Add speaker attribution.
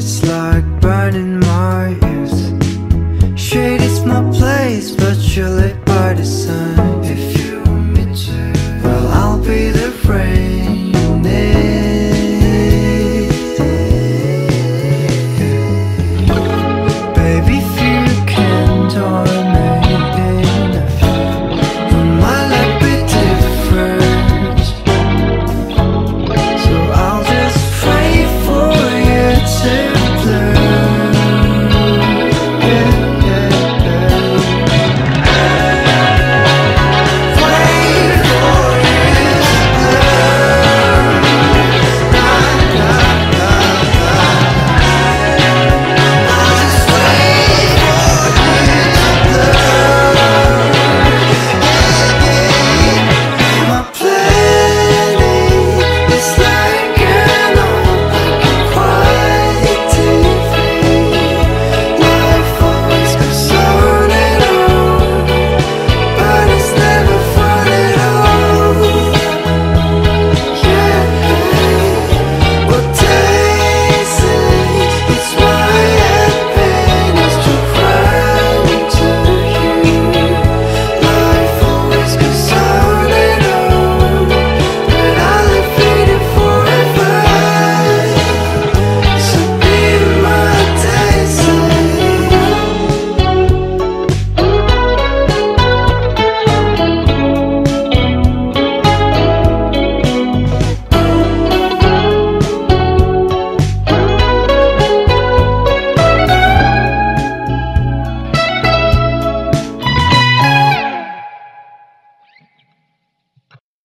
Speaker 1: It's like burning my ears. Shade is my place But you're lit by the sun.